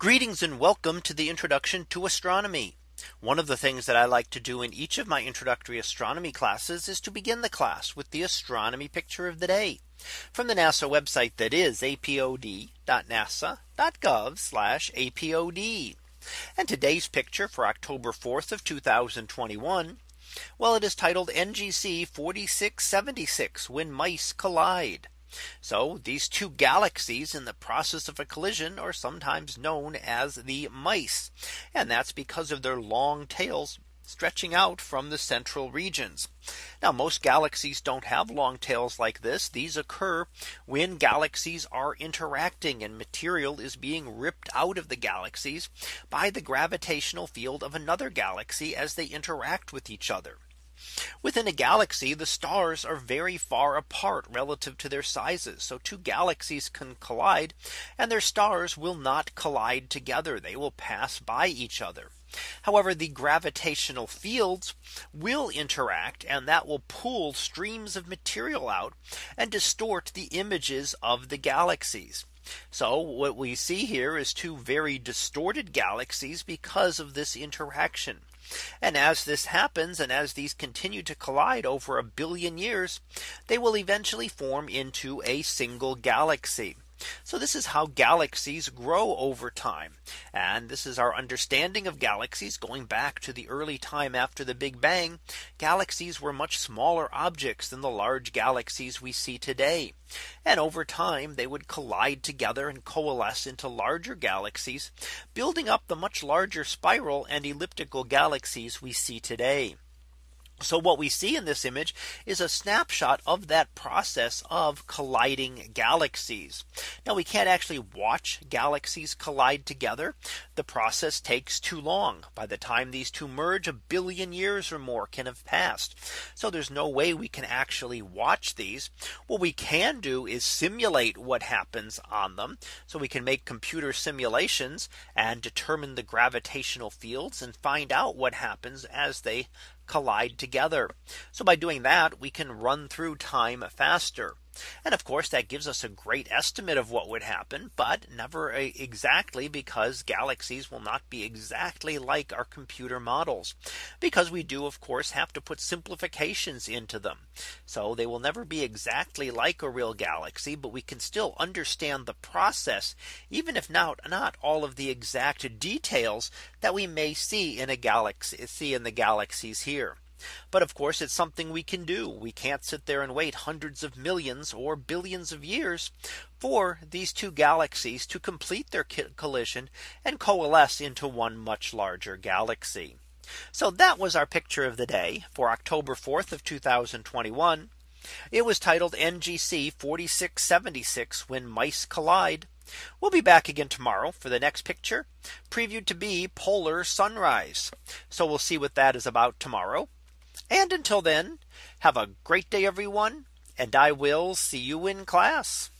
Greetings and welcome to the introduction to astronomy. One of the things that I like to do in each of my introductory astronomy classes is to begin the class with the astronomy picture of the day from the NASA website that is apod.nasa.gov apod. And today's picture for October 4th of 2021. Well, it is titled NGC 4676 when mice collide. So these two galaxies in the process of a collision are sometimes known as the mice. And that's because of their long tails stretching out from the central regions. Now most galaxies don't have long tails like this. These occur when galaxies are interacting and material is being ripped out of the galaxies by the gravitational field of another galaxy as they interact with each other. Within a galaxy, the stars are very far apart relative to their sizes. So two galaxies can collide and their stars will not collide together. They will pass by each other. However, the gravitational fields will interact and that will pull streams of material out and distort the images of the galaxies. So what we see here is two very distorted galaxies because of this interaction. And as this happens and as these continue to collide over a billion years, they will eventually form into a single galaxy. So this is how galaxies grow over time. And this is our understanding of galaxies going back to the early time after the Big Bang. Galaxies were much smaller objects than the large galaxies we see today. And over time they would collide together and coalesce into larger galaxies, building up the much larger spiral and elliptical galaxies we see today. So what we see in this image is a snapshot of that process of colliding galaxies. Now we can't actually watch galaxies collide together. The process takes too long. By the time these two merge a billion years or more can have passed. So there's no way we can actually watch these. What we can do is simulate what happens on them. So we can make computer simulations and determine the gravitational fields and find out what happens as they collide together. So by doing that, we can run through time faster. And of course, that gives us a great estimate of what would happen, but never exactly because galaxies will not be exactly like our computer models. Because we do, of course, have to put simplifications into them. So they will never be exactly like a real galaxy, but we can still understand the process, even if not not all of the exact details that we may see in a galaxy see in the galaxies here. But of course, it's something we can do. We can't sit there and wait hundreds of millions or billions of years for these two galaxies to complete their collision and coalesce into one much larger galaxy. So that was our picture of the day for October 4th of 2021. It was titled NGC 4676 when mice collide. We'll be back again tomorrow for the next picture previewed to be polar sunrise. So we'll see what that is about tomorrow. And until then, have a great day, everyone. And I will see you in class.